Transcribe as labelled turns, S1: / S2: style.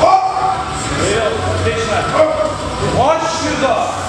S1: Оп! Отлично! Оп! Вот сюда!